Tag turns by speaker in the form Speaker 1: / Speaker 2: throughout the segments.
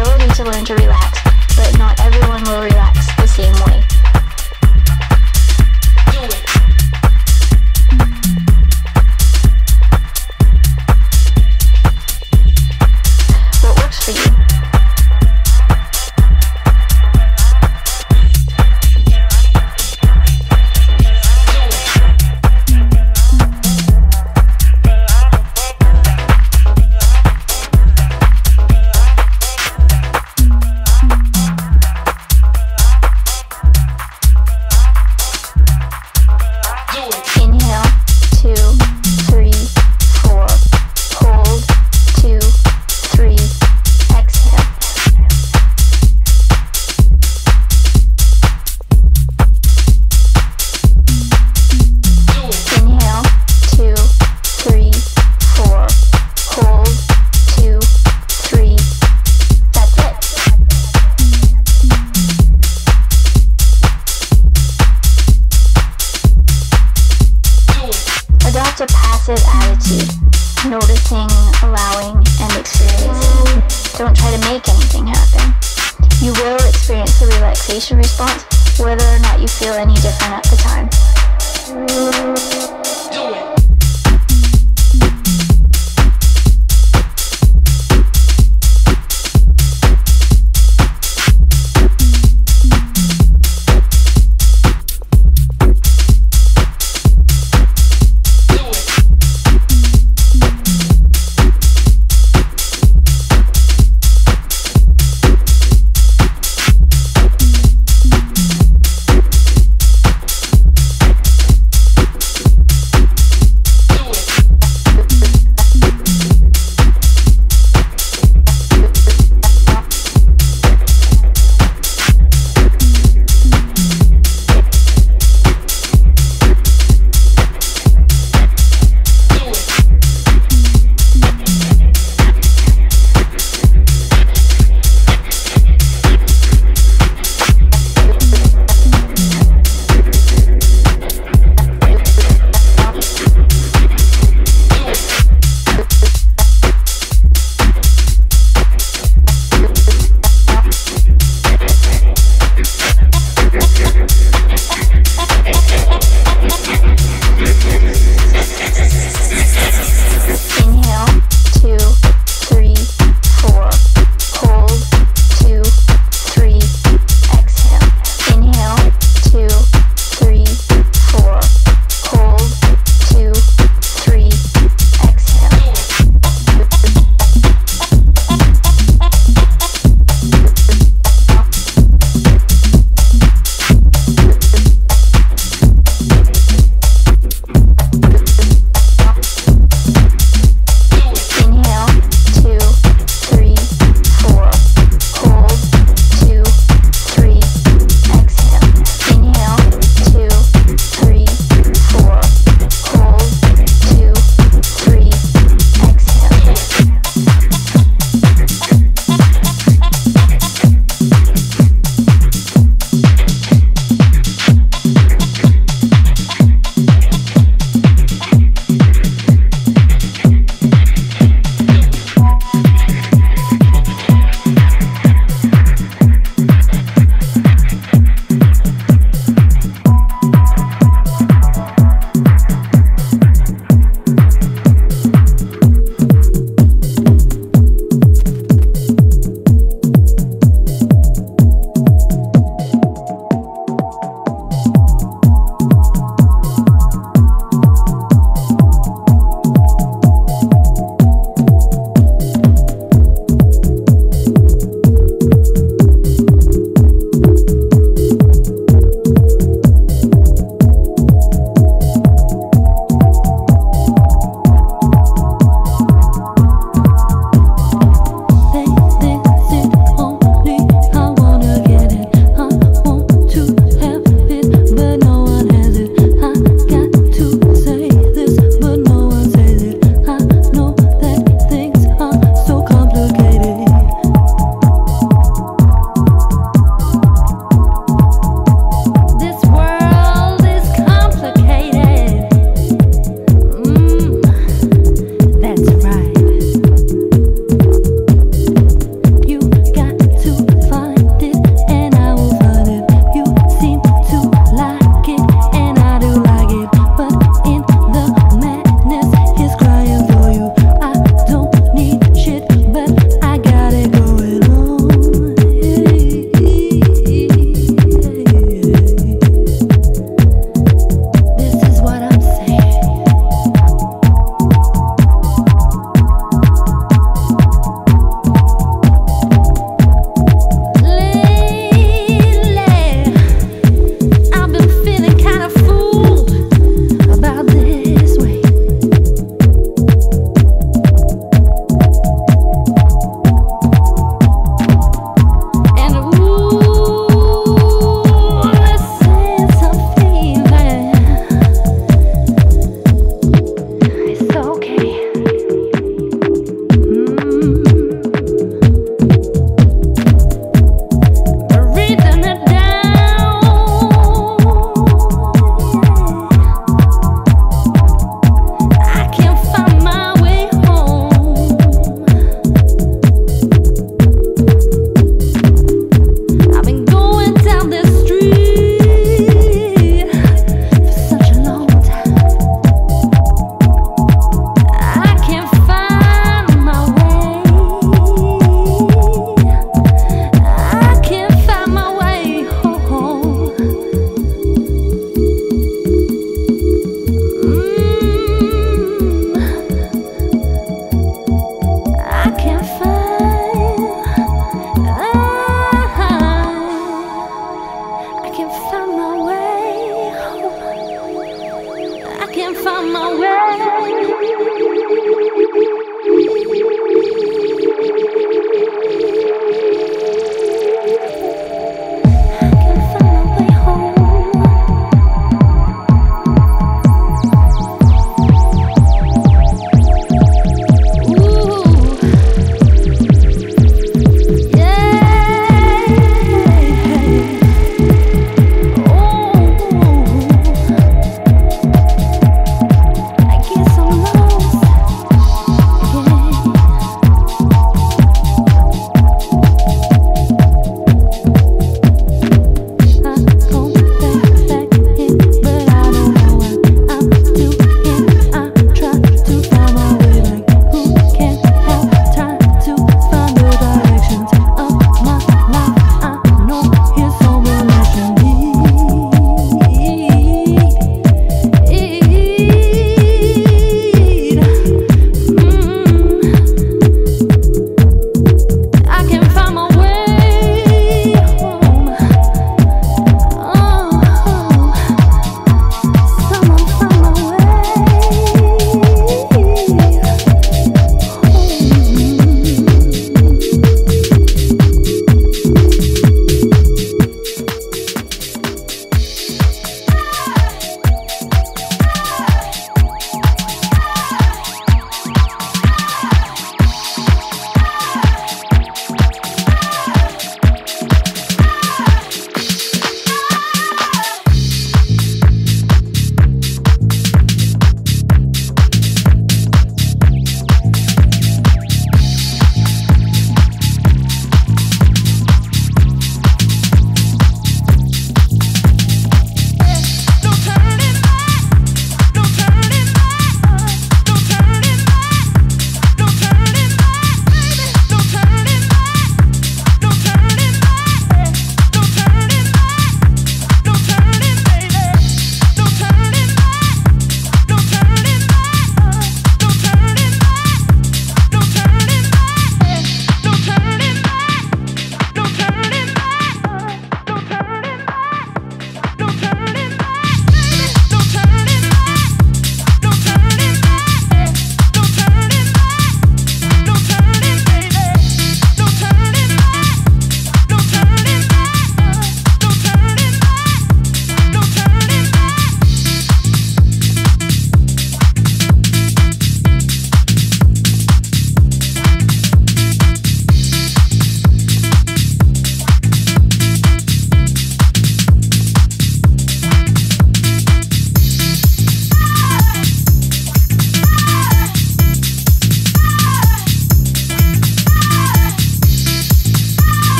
Speaker 1: Ability to learn to relax, but
Speaker 2: not everyone will relax.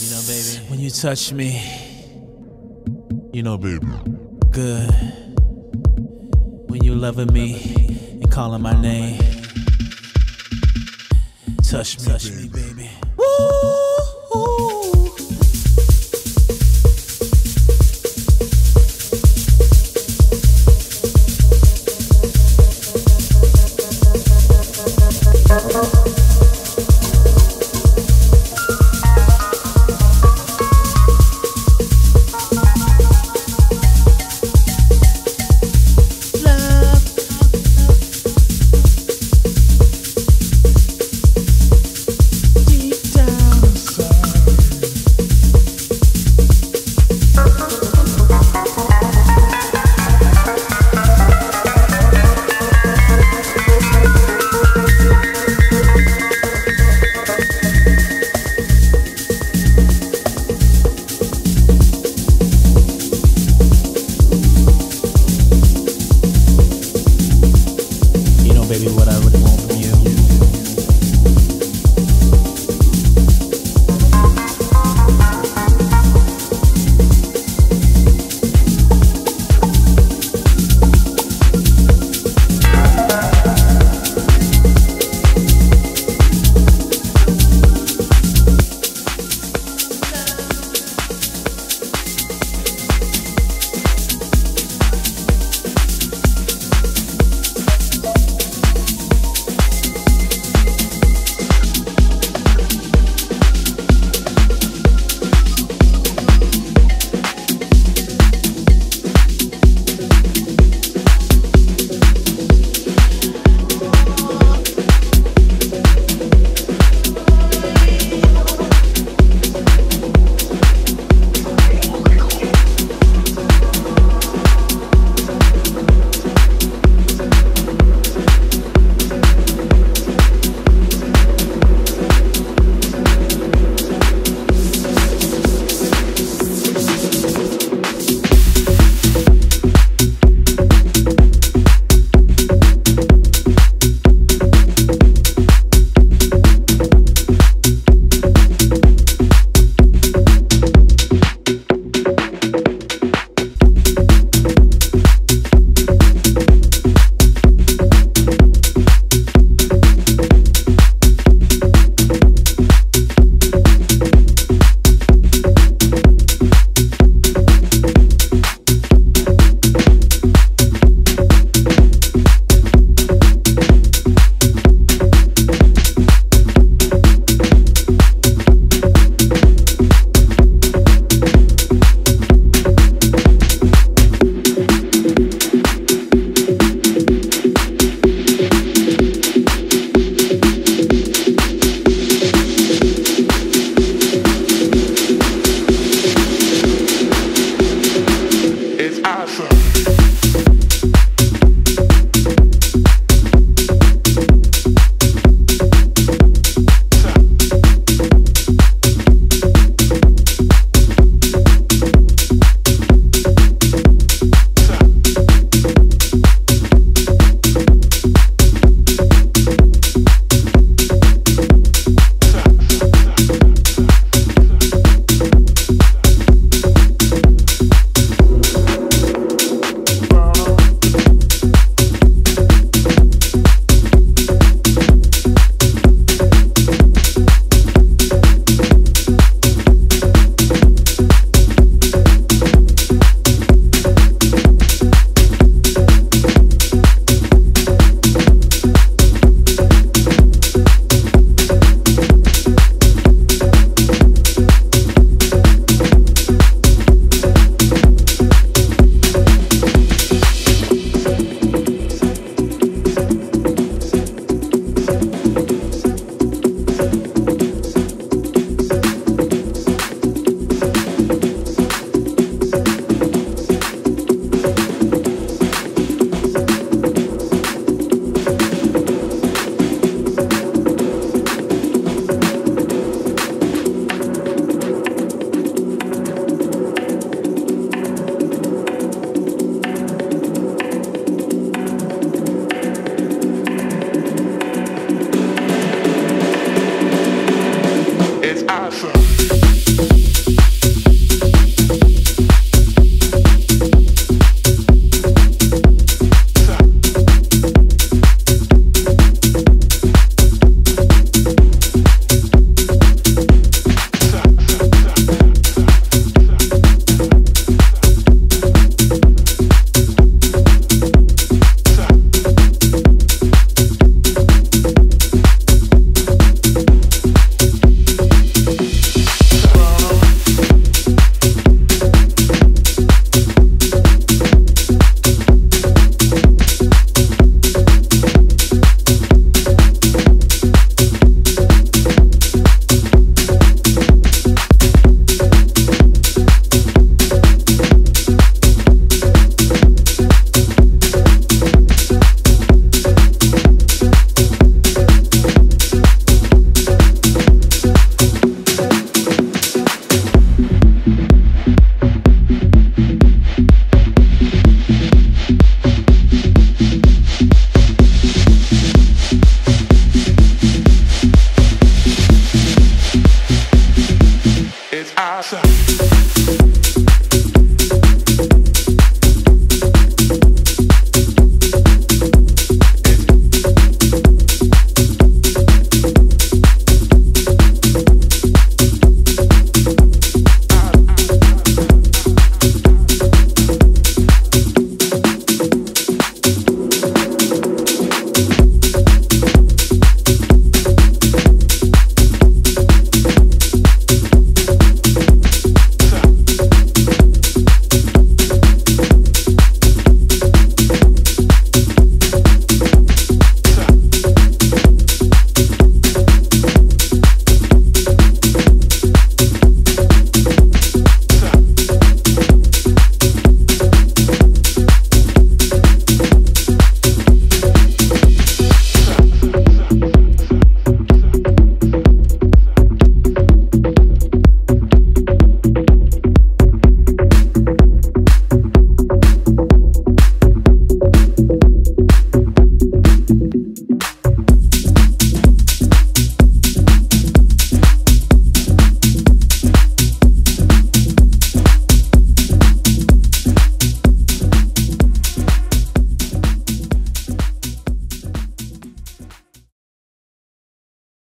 Speaker 2: You
Speaker 3: know, baby, when you touch me,
Speaker 4: You know, baby.
Speaker 3: good. When you loving me and calling my name, touch me, touch me, baby. Woo!